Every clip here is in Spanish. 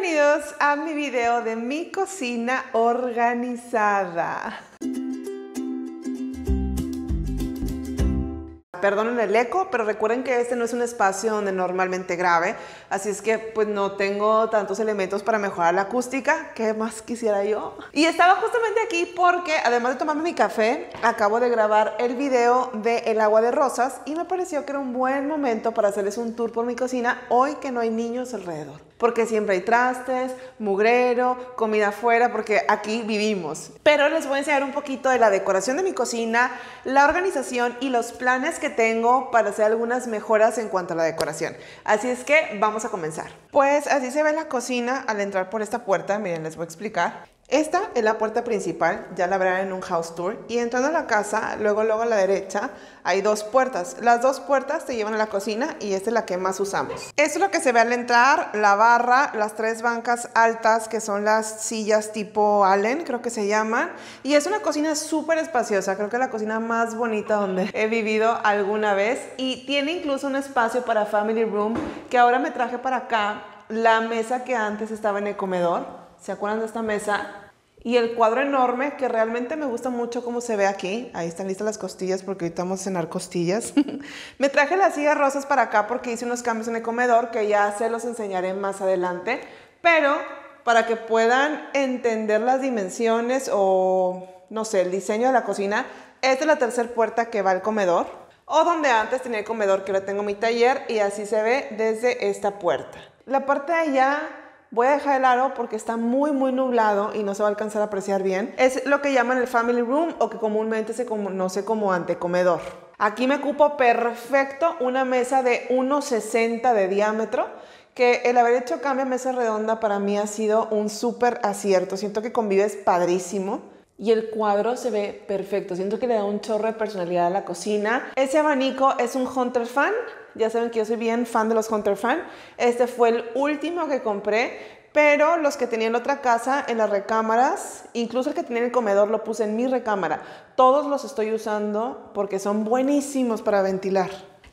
Bienvenidos a mi video de mi cocina organizada. Perdonen el eco, pero recuerden que este no es un espacio donde normalmente grabe, así es que pues no tengo tantos elementos para mejorar la acústica, ¿qué más quisiera yo? Y estaba justamente aquí porque además de tomarme mi café, acabo de grabar el video de El agua de rosas y me pareció que era un buen momento para hacerles un tour por mi cocina hoy que no hay niños alrededor porque siempre hay trastes, mugrero, comida afuera, porque aquí vivimos. Pero les voy a enseñar un poquito de la decoración de mi cocina, la organización y los planes que tengo para hacer algunas mejoras en cuanto a la decoración. Así es que vamos a comenzar. Pues así se ve la cocina al entrar por esta puerta, miren, les voy a explicar. Esta es la puerta principal, ya la verán en un house tour. Y entrando a la casa, luego, luego a la derecha, hay dos puertas. Las dos puertas te llevan a la cocina y esta es la que más usamos. Esto es lo que se ve al entrar, la barra, las tres bancas altas que son las sillas tipo Allen, creo que se llaman. Y es una cocina súper espaciosa, creo que es la cocina más bonita donde he vivido alguna vez. Y tiene incluso un espacio para family room que ahora me traje para acá. La mesa que antes estaba en el comedor ¿Se acuerdan de esta mesa? Y el cuadro enorme, que realmente me gusta mucho cómo se ve aquí. Ahí están listas las costillas porque ahorita vamos a cenar costillas. me traje las sillas rosas para acá porque hice unos cambios en el comedor que ya se los enseñaré más adelante. Pero para que puedan entender las dimensiones o, no sé, el diseño de la cocina, esta es la tercera puerta que va al comedor. O donde antes tenía el comedor, que ahora tengo mi taller y así se ve desde esta puerta. La parte de allá Voy a dejar el aro porque está muy muy nublado y no se va a alcanzar a apreciar bien. Es lo que llaman el family room o que comúnmente se conoce como antecomedor. Aquí me cupo perfecto una mesa de 1,60 de diámetro que el haber hecho cambio a mesa redonda para mí ha sido un súper acierto. Siento que convives padrísimo. Y el cuadro se ve perfecto. Siento que le da un chorro de personalidad a la cocina. Ese abanico es un Hunter Fan. Ya saben que yo soy bien fan de los Hunter Fan. Este fue el último que compré. Pero los que tenían otra casa en las recámaras, incluso el que tenía en el comedor lo puse en mi recámara. Todos los estoy usando porque son buenísimos para ventilar.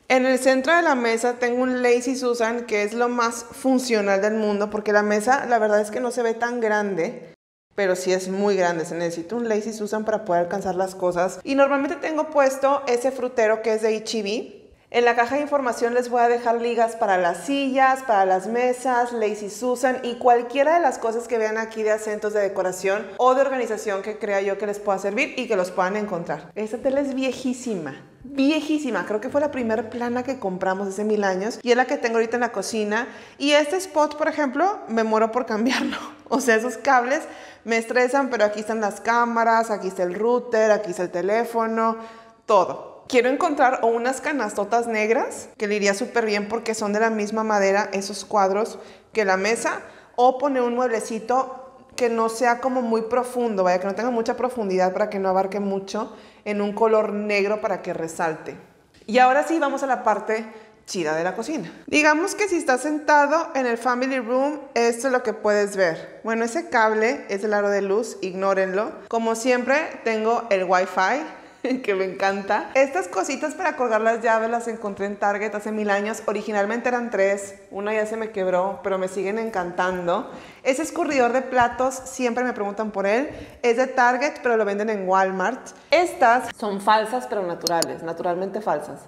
En el centro de la mesa tengo un Lazy Susan que es lo más funcional del mundo porque la mesa la verdad es que no se ve tan grande pero sí es muy grande. Se necesita un Lazy Susan para poder alcanzar las cosas. Y normalmente tengo puesto ese frutero que es de HEB. En la caja de información les voy a dejar ligas para las sillas, para las mesas, Lazy Susan y cualquiera de las cosas que vean aquí de acentos de decoración o de organización que crea yo que les pueda servir y que los puedan encontrar. Esta tela es viejísima viejísima, creo que fue la primera plana que compramos hace mil años y es la que tengo ahorita en la cocina. Y este spot, por ejemplo, me muero por cambiarlo. O sea, esos cables me estresan, pero aquí están las cámaras, aquí está el router, aquí está el teléfono, todo. Quiero encontrar o unas canastotas negras que le iría súper bien porque son de la misma madera esos cuadros que la mesa o poner un mueblecito que no sea como muy profundo, vaya, que no tenga mucha profundidad para que no abarque mucho en un color negro para que resalte. Y ahora sí, vamos a la parte chida de la cocina. Digamos que si estás sentado en el family room, esto es lo que puedes ver. Bueno, ese cable es el aro de luz, ignórenlo. Como siempre, tengo el wifi que me encanta. Estas cositas para colgar las llaves las encontré en Target hace mil años. Originalmente eran tres, una ya se me quebró, pero me siguen encantando. Ese escurridor de platos, siempre me preguntan por él. Es de Target, pero lo venden en Walmart. Estas son falsas, pero naturales, naturalmente falsas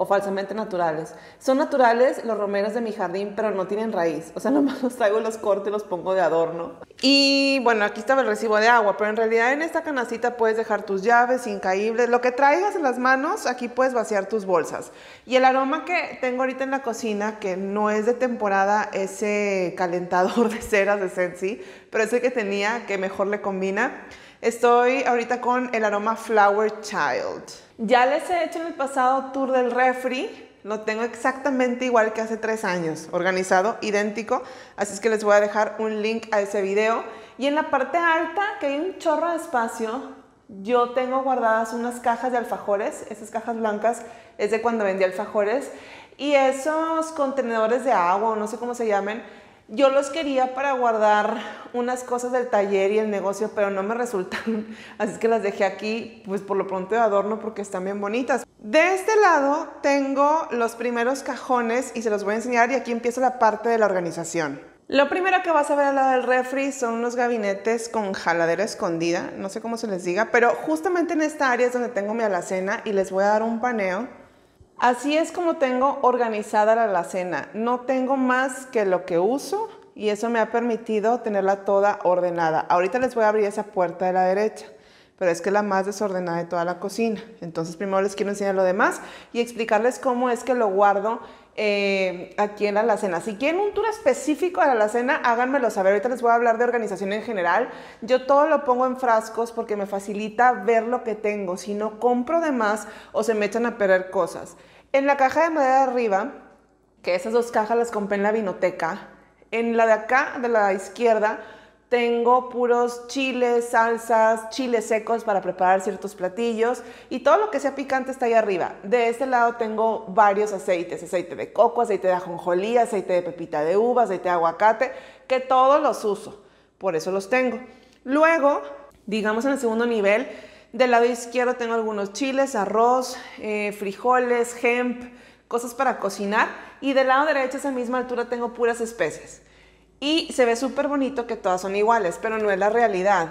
o falsamente naturales. Son naturales los romeros de mi jardín, pero no tienen raíz. O sea, nomás los traigo, los corto y los pongo de adorno. Y bueno, aquí estaba el recibo de agua, pero en realidad en esta canacita puedes dejar tus llaves incaíbles. Lo que traigas en las manos, aquí puedes vaciar tus bolsas. Y el aroma que tengo ahorita en la cocina, que no es de temporada, ese calentador de ceras de Sensi, pero ese que tenía que mejor le combina. Estoy ahorita con el aroma Flower Child. Ya les he hecho en el pasado tour del refri, lo tengo exactamente igual que hace tres años, organizado, idéntico, así es que les voy a dejar un link a ese video. Y en la parte alta, que hay un chorro de espacio, yo tengo guardadas unas cajas de alfajores, esas cajas blancas es de cuando vendí alfajores, y esos contenedores de agua, no sé cómo se llamen, yo los quería para guardar unas cosas del taller y el negocio, pero no me resultaron. Así que las dejé aquí, pues por lo pronto de adorno porque están bien bonitas. De este lado tengo los primeros cajones y se los voy a enseñar y aquí empieza la parte de la organización. Lo primero que vas a ver al lado del refri son unos gabinetes con jaladera escondida, no sé cómo se les diga, pero justamente en esta área es donde tengo mi alacena y les voy a dar un paneo. Así es como tengo organizada la alacena. No tengo más que lo que uso y eso me ha permitido tenerla toda ordenada. Ahorita les voy a abrir esa puerta de la derecha pero es que es la más desordenada de toda la cocina. Entonces primero les quiero enseñar lo demás y explicarles cómo es que lo guardo eh, aquí en la alacena. Si quieren un tour específico de la alacena, háganmelo saber. Ahorita les voy a hablar de organización en general. Yo todo lo pongo en frascos porque me facilita ver lo que tengo. Si no compro de más o se me echan a perder cosas. En la caja de madera de arriba, que esas dos cajas las compré en la vinoteca, en la de acá, de la izquierda, tengo puros chiles, salsas, chiles secos para preparar ciertos platillos y todo lo que sea picante está ahí arriba. De este lado tengo varios aceites, aceite de coco, aceite de ajonjolí, aceite de pepita de uva, aceite de aguacate, que todos los uso, por eso los tengo. Luego, digamos en el segundo nivel, del lado izquierdo tengo algunos chiles, arroz, eh, frijoles, hemp, cosas para cocinar y del lado derecho a esa misma altura tengo puras especies. Y se ve súper bonito que todas son iguales, pero no es la realidad.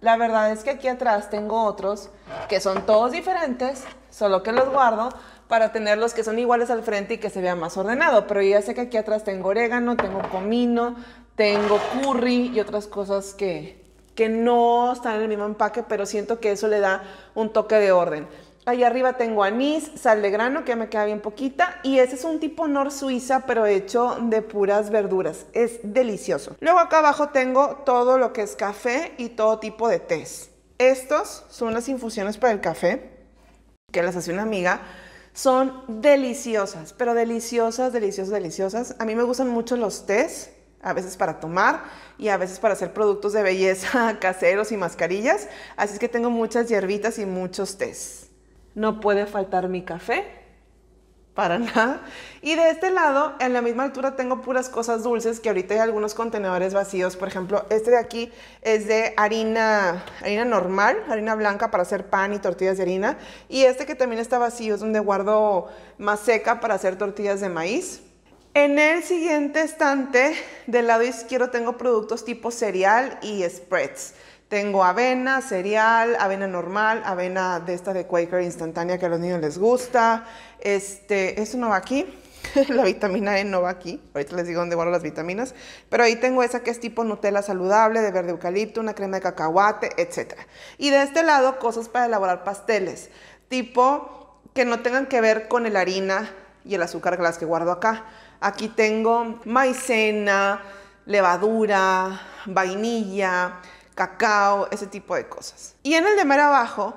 La verdad es que aquí atrás tengo otros que son todos diferentes, solo que los guardo para tener los que son iguales al frente y que se vea más ordenado. Pero ya sé que aquí atrás tengo orégano, tengo comino, tengo curry y otras cosas que, que no están en el mismo empaque, pero siento que eso le da un toque de orden. Ahí arriba tengo anís, sal de grano, que me queda bien poquita. Y ese es un tipo Nor Suiza, pero hecho de puras verduras. Es delicioso. Luego acá abajo tengo todo lo que es café y todo tipo de tés. Estos son las infusiones para el café, que las hace una amiga. Son deliciosas, pero deliciosas, deliciosas, deliciosas. A mí me gustan mucho los tés, a veces para tomar y a veces para hacer productos de belleza caseros y mascarillas. Así es que tengo muchas hierbitas y muchos tés. No puede faltar mi café, para nada. Y de este lado, en la misma altura, tengo puras cosas dulces que ahorita hay algunos contenedores vacíos. Por ejemplo, este de aquí es de harina, harina normal, harina blanca para hacer pan y tortillas de harina. Y este que también está vacío es donde guardo más seca para hacer tortillas de maíz. En el siguiente estante, del lado izquierdo, tengo productos tipo cereal y spreads. Tengo avena, cereal, avena normal, avena de esta de Quaker instantánea que a los niños les gusta. Este, eso no va aquí. la vitamina E no va aquí. Ahorita les digo dónde guardo las vitaminas. Pero ahí tengo esa que es tipo Nutella saludable, de verde eucalipto, una crema de cacahuate, etc. Y de este lado, cosas para elaborar pasteles. Tipo que no tengan que ver con la harina y el azúcar las que guardo acá. Aquí tengo maicena, levadura, vainilla, cacao, ese tipo de cosas. Y en el de mero abajo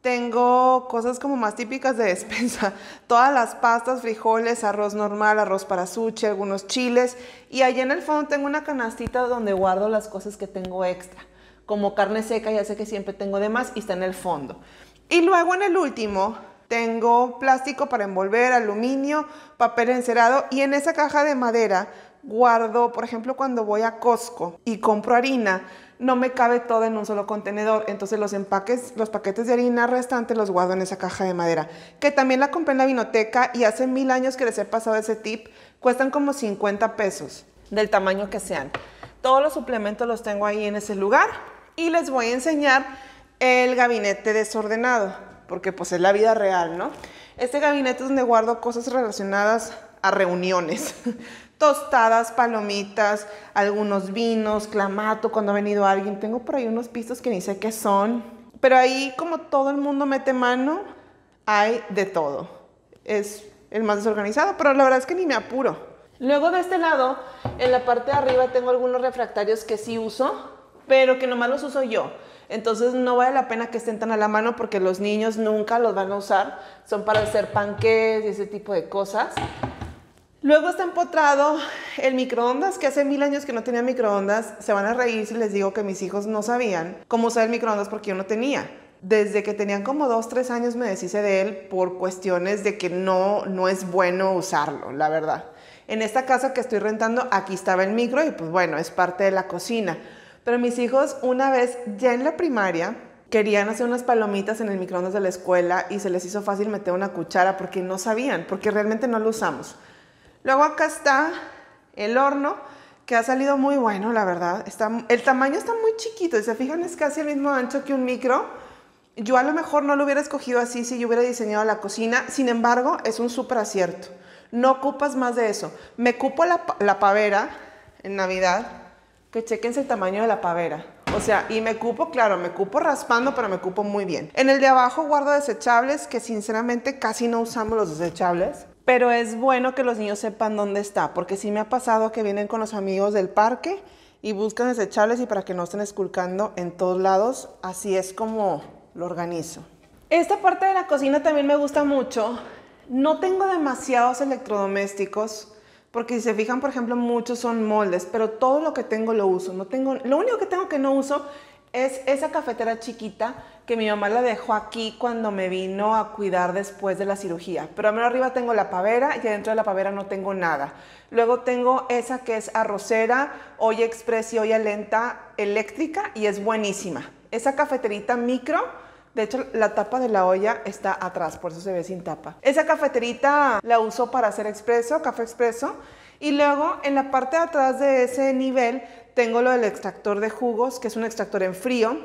tengo cosas como más típicas de despensa. Todas las pastas, frijoles, arroz normal, arroz para sushi, algunos chiles. Y allá en el fondo tengo una canastita donde guardo las cosas que tengo extra. Como carne seca, ya sé que siempre tengo de más y está en el fondo. Y luego en el último tengo plástico para envolver, aluminio, papel encerado y en esa caja de madera guardo, por ejemplo, cuando voy a Costco y compro harina, no me cabe todo en un solo contenedor. Entonces los empaques, los paquetes de harina restantes los guardo en esa caja de madera. Que también la compré en la vinoteca y hace mil años que les he pasado ese tip. Cuestan como 50 pesos, del tamaño que sean. Todos los suplementos los tengo ahí en ese lugar. Y les voy a enseñar el gabinete desordenado, porque pues es la vida real, ¿no? Este gabinete es donde guardo cosas relacionadas a reuniones. tostadas, palomitas, algunos vinos, clamato cuando ha venido alguien. Tengo por ahí unos pistos que ni sé qué son. Pero ahí como todo el mundo mete mano, hay de todo. Es el más desorganizado, pero la verdad es que ni me apuro. Luego de este lado, en la parte de arriba tengo algunos refractarios que sí uso, pero que nomás los uso yo. Entonces no vale la pena que estén tan a la mano porque los niños nunca los van a usar. Son para hacer panqués y ese tipo de cosas. Luego está empotrado el microondas, que hace mil años que no tenía microondas. Se van a reír si les digo que mis hijos no sabían cómo usar el microondas porque yo no tenía. Desde que tenían como dos, tres años me deshice de él por cuestiones de que no, no es bueno usarlo, la verdad. En esta casa que estoy rentando, aquí estaba el micro y pues bueno, es parte de la cocina. Pero mis hijos una vez ya en la primaria querían hacer unas palomitas en el microondas de la escuela y se les hizo fácil meter una cuchara porque no sabían, porque realmente no lo usamos. Luego acá está el horno, que ha salido muy bueno, la verdad. El tamaño está muy chiquito, y se fijan es casi el mismo ancho que un micro. Yo a lo mejor no lo hubiera escogido así si yo hubiera diseñado la cocina, sin embargo es un súper acierto. No ocupas más de eso. Me cupo la, la pavera en Navidad, que chequense el tamaño de la pavera. O sea, y me cupo, claro, me cupo raspando, pero me cupo muy bien. En el de abajo guardo desechables, que sinceramente casi no usamos los desechables. Pero es bueno que los niños sepan dónde está, porque sí me ha pasado que vienen con los amigos del parque y buscan desechables y para que no estén esculcando en todos lados, así es como lo organizo. Esta parte de la cocina también me gusta mucho. No tengo demasiados electrodomésticos, porque si se fijan, por ejemplo, muchos son moldes, pero todo lo que tengo lo uso. No tengo, lo único que tengo que no uso es esa cafetera chiquita que mi mamá la dejó aquí cuando me vino a cuidar después de la cirugía. Pero mí arriba tengo la pavera y adentro de la pavera no tengo nada. Luego tengo esa que es arrocera, olla express y olla lenta eléctrica y es buenísima. Esa cafeterita micro, de hecho la tapa de la olla está atrás, por eso se ve sin tapa. Esa cafeterita la uso para hacer expreso, café expreso. Y luego en la parte de atrás de ese nivel tengo lo del extractor de jugos, que es un extractor en frío.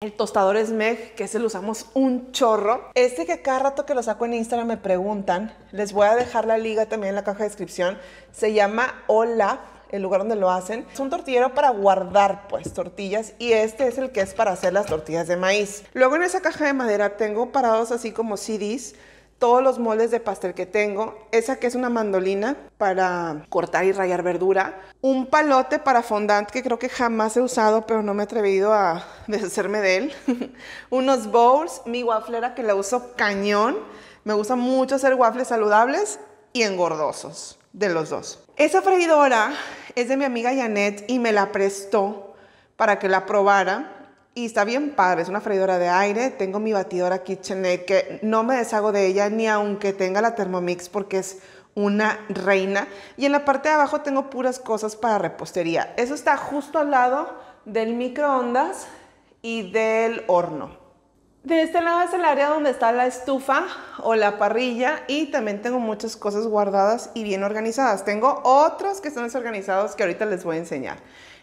El tostador Smeg, que ese lo usamos un chorro. Este que cada rato que lo saco en Instagram me preguntan, les voy a dejar la liga también en la caja de descripción. Se llama Olaf, el lugar donde lo hacen. Es un tortillero para guardar pues tortillas y este es el que es para hacer las tortillas de maíz. Luego en esa caja de madera tengo parados así como CDs todos los moldes de pastel que tengo, esa que es una mandolina para cortar y rayar verdura, un palote para fondant que creo que jamás he usado, pero no me he atrevido a deshacerme de él, unos bowls, mi waflera que la uso cañón, me gusta mucho hacer waffles saludables y engordosos, de los dos. Esa freidora es de mi amiga Janet y me la prestó para que la probara y está bien padre, es una freidora de aire. Tengo mi batidora KitchenAid que no me deshago de ella ni aunque tenga la Thermomix porque es una reina. Y en la parte de abajo tengo puras cosas para repostería. Eso está justo al lado del microondas y del horno. De este lado es el área donde está la estufa o la parrilla y también tengo muchas cosas guardadas y bien organizadas. Tengo otros que están desorganizados que ahorita les voy a enseñar.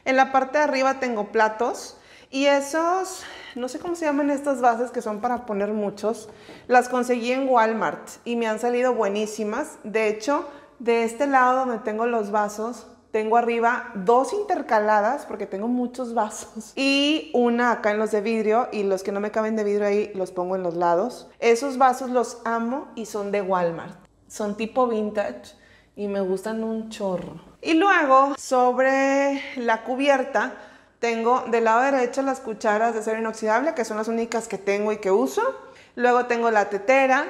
En la parte de arriba tengo platos y esos, no sé cómo se llaman estas bases que son para poner muchos, las conseguí en Walmart y me han salido buenísimas. De hecho, de este lado donde tengo los vasos, tengo arriba dos intercaladas porque tengo muchos vasos y una acá en los de vidrio y los que no me caben de vidrio ahí los pongo en los lados. Esos vasos los amo y son de Walmart. Son tipo vintage y me gustan un chorro. Y luego sobre la cubierta tengo del lado derecho las cucharas de acero inoxidable, que son las únicas que tengo y que uso. Luego tengo la tetera,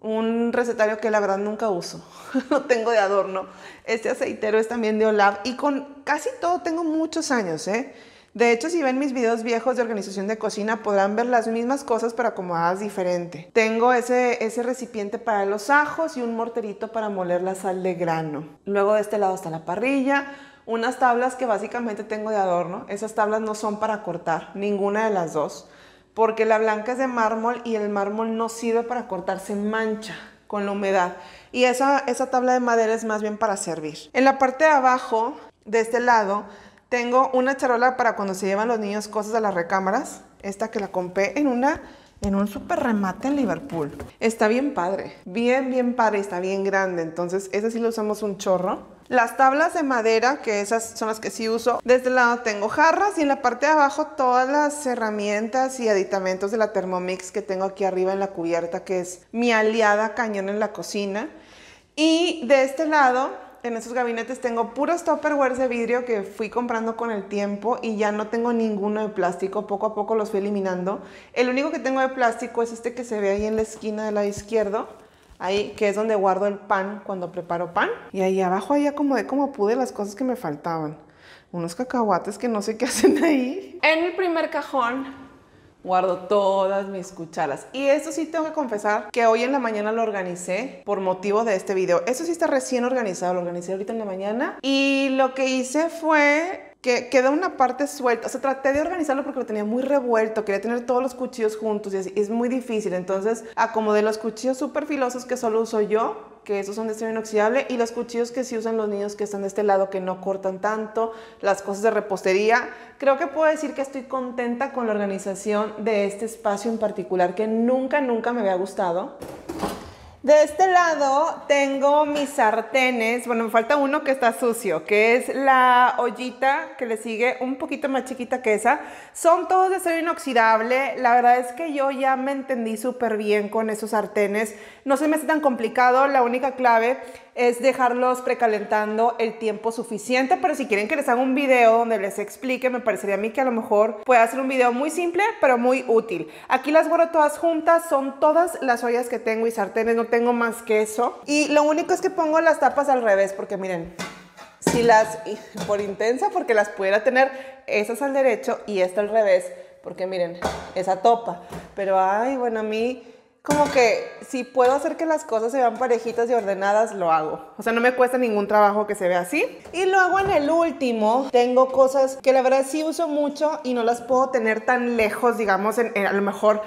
un recetario que la verdad nunca uso, lo tengo de adorno. Este aceitero es también de Olaf y con casi todo tengo muchos años, ¿eh? De hecho, si ven mis videos viejos de organización de cocina, podrán ver las mismas cosas pero acomodadas diferente. Tengo ese, ese recipiente para los ajos y un morterito para moler la sal de grano. Luego de este lado está la parrilla, unas tablas que básicamente tengo de adorno. Esas tablas no son para cortar, ninguna de las dos, porque la blanca es de mármol y el mármol no sirve para cortar, se mancha con la humedad. Y esa, esa tabla de madera es más bien para servir. En la parte de abajo, de este lado, tengo una charola para cuando se llevan los niños cosas a las recámaras. Esta que la compré en una en un super remate en Liverpool. Está bien padre, bien, bien padre, está bien grande. Entonces, esa sí lo usamos un chorro. Las tablas de madera, que esas son las que sí uso, el este lado tengo jarras y en la parte de abajo todas las herramientas y aditamentos de la Thermomix que tengo aquí arriba en la cubierta, que es mi aliada cañón en la cocina. Y de este lado, en esos gabinetes tengo puros tupperwares de vidrio que fui comprando con el tiempo y ya no tengo ninguno de plástico, poco a poco los fui eliminando. El único que tengo de plástico es este que se ve ahí en la esquina del lado izquierdo ahí que es donde guardo el pan cuando preparo pan. Y ahí abajo ya acomodé como pude las cosas que me faltaban. Unos cacahuates que no sé qué hacen ahí. En el primer cajón guardo todas mis cucharas. Y esto sí tengo que confesar que hoy en la mañana lo organicé por motivo de este video. Eso sí está recién organizado, lo organicé ahorita en la mañana. Y lo que hice fue que queda una parte suelta. O sea, traté de organizarlo porque lo tenía muy revuelto. Quería tener todos los cuchillos juntos y así. Es muy difícil. Entonces, acomodé los cuchillos súper filosos que solo uso yo, que esos son de acero inoxidable, y los cuchillos que sí usan los niños que están de este lado, que no cortan tanto, las cosas de repostería. Creo que puedo decir que estoy contenta con la organización de este espacio en particular, que nunca, nunca me había gustado. De este lado tengo mis sartenes, bueno, me falta uno que está sucio, que es la ollita que le sigue un poquito más chiquita que esa. Son todos de acero inoxidable, la verdad es que yo ya me entendí súper bien con esos sartenes. No se me hace tan complicado, la única clave es dejarlos precalentando el tiempo suficiente, pero si quieren que les haga un video donde les explique, me parecería a mí que a lo mejor puede hacer un video muy simple, pero muy útil. Aquí las guardo todas juntas, son todas las ollas que tengo y sartenes, no tengo más que eso. Y lo único es que pongo las tapas al revés, porque miren, si las, por intensa, porque las pudiera tener esas al derecho y esta al revés, porque miren, esa topa. Pero ay, bueno, a mí como que si puedo hacer que las cosas se vean parejitas y ordenadas, lo hago. O sea, no me cuesta ningún trabajo que se vea así. Y luego en el último tengo cosas que la verdad sí uso mucho y no las puedo tener tan lejos, digamos, en, a lo mejor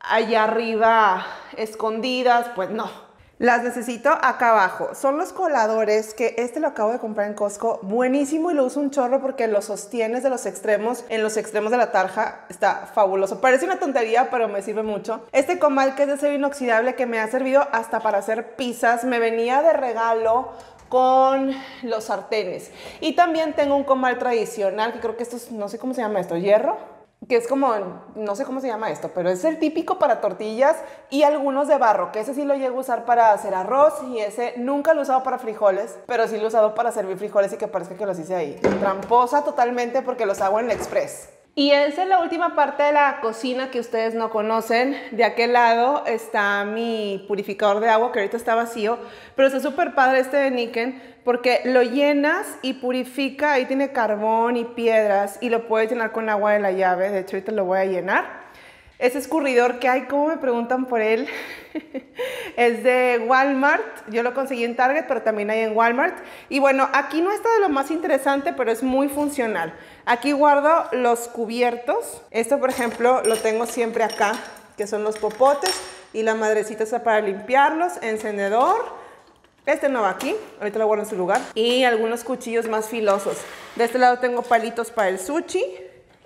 allá arriba escondidas, pues no. Las necesito acá abajo. Son los coladores que este lo acabo de comprar en Costco. Buenísimo y lo uso un chorro porque lo sostienes de los extremos, en los extremos de la tarja. Está fabuloso. Parece una tontería, pero me sirve mucho. Este comal que es de acero inoxidable que me ha servido hasta para hacer pizzas. Me venía de regalo con los sartenes. Y también tengo un comal tradicional que creo que esto es, no sé cómo se llama esto, hierro que es como, no sé cómo se llama esto, pero es el típico para tortillas y algunos de barro, que ese sí lo llego a usar para hacer arroz y ese nunca lo he usado para frijoles, pero sí lo he usado para servir frijoles y que parece que los hice ahí. Tramposa totalmente porque los hago en el express. Y esa es la última parte de la cocina que ustedes no conocen. De aquel lado está mi purificador de agua que ahorita está vacío, pero está súper padre este de Niken porque lo llenas y purifica, ahí tiene carbón y piedras y lo puedes llenar con agua de la llave. De hecho, ahorita lo voy a llenar. Ese escurridor que hay, ¿cómo me preguntan por él? es de Walmart. Yo lo conseguí en Target, pero también hay en Walmart. Y bueno, aquí no está de lo más interesante, pero es muy funcional. Aquí guardo los cubiertos. Esto, por ejemplo, lo tengo siempre acá, que son los popotes. Y la madrecita está para limpiarlos. Encendedor. Este no va aquí, ahorita lo guardo en su lugar. Y algunos cuchillos más filosos. De este lado tengo palitos para el sushi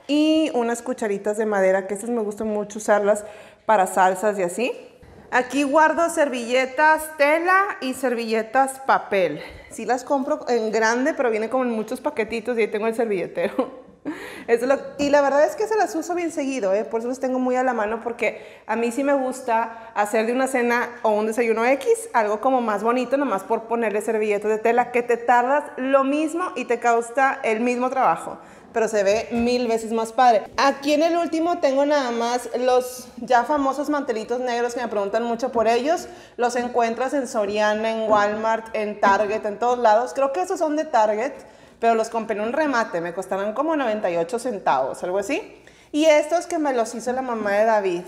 y unas cucharitas de madera, que estas me gustan mucho usarlas para salsas y así. Aquí guardo servilletas tela y servilletas papel. Sí las compro en grande, pero viene como en muchos paquetitos y ahí tengo el servilletero. y la verdad es que se las uso bien seguido, ¿eh? por eso las tengo muy a la mano, porque a mí sí me gusta hacer de una cena o un desayuno X algo como más bonito, nomás por ponerle servilletas de tela, que te tardas lo mismo y te causa el mismo trabajo pero se ve mil veces más padre. Aquí en el último tengo nada más los ya famosos mantelitos negros que me preguntan mucho por ellos. Los encuentras en Soriana, en Walmart, en Target, en todos lados. Creo que esos son de Target, pero los compré en un remate. Me costarán como 98 centavos, algo así. Y estos que me los hizo la mamá de David.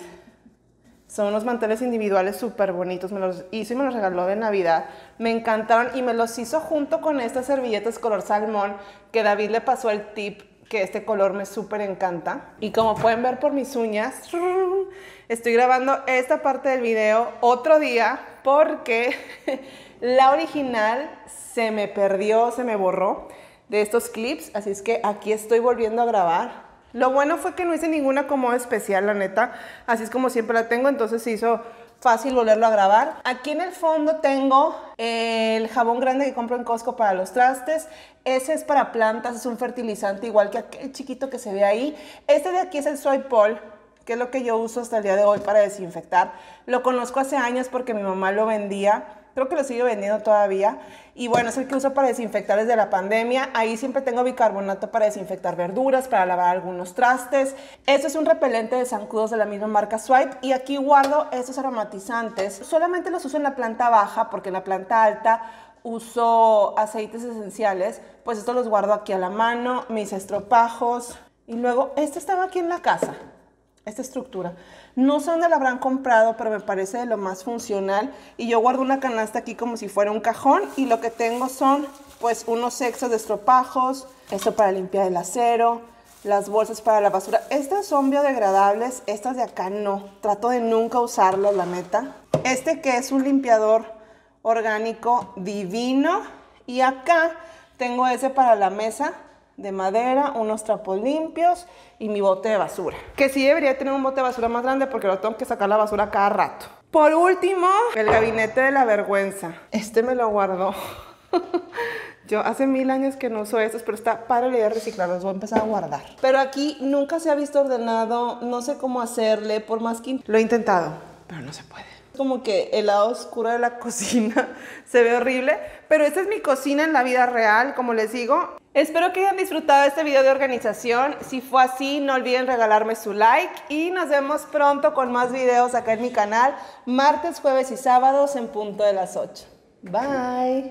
Son unos manteles individuales súper bonitos. Me los hizo y me los regaló de Navidad. Me encantaron y me los hizo junto con estas servilletas color salmón que David le pasó el tip que este color me súper encanta. Y como pueden ver por mis uñas, estoy grabando esta parte del video otro día porque la original se me perdió, se me borró de estos clips, así es que aquí estoy volviendo a grabar. Lo bueno fue que no hice ninguna como especial, la neta, así es como siempre la tengo, entonces se hizo fácil volverlo a grabar. Aquí en el fondo tengo el jabón grande que compro en Costco para los trastes. Ese es para plantas, es un fertilizante igual que aquel chiquito que se ve ahí. Este de aquí es el Soy Paul que es lo que yo uso hasta el día de hoy para desinfectar. Lo conozco hace años porque mi mamá lo vendía Creo que lo sigo vendiendo todavía. Y bueno, es el que uso para desinfectar desde la pandemia. Ahí siempre tengo bicarbonato para desinfectar verduras, para lavar algunos trastes. Este es un repelente de zancudos de la misma marca Swipe. Y aquí guardo estos aromatizantes. Solamente los uso en la planta baja porque en la planta alta uso aceites esenciales. Pues estos los guardo aquí a la mano, mis estropajos. Y luego, este estaba aquí en la casa esta estructura. No sé dónde la habrán comprado, pero me parece de lo más funcional. Y yo guardo una canasta aquí como si fuera un cajón y lo que tengo son pues unos extras de estropajos, esto para limpiar el acero, las bolsas para la basura. Estas son biodegradables, estas de acá no. Trato de nunca usarlas, la neta. Este que es un limpiador orgánico divino. Y acá tengo ese para la mesa de madera, unos trapos limpios y mi bote de basura. Que sí debería tener un bote de basura más grande porque lo tengo que sacar la basura cada rato. Por último, el gabinete de la vergüenza. Este me lo guardó. Yo hace mil años que no uso estos, pero está para la idea de reciclarlos. Voy a empezar a guardar. Pero aquí nunca se ha visto ordenado. No sé cómo hacerle, por más que lo he intentado, pero no se puede. Como que el lado oscuro de la cocina se ve horrible, pero esta es mi cocina en la vida real, como les digo. Espero que hayan disfrutado este video de organización. Si fue así, no olviden regalarme su like y nos vemos pronto con más videos acá en mi canal, martes, jueves y sábados en punto de las 8. Bye.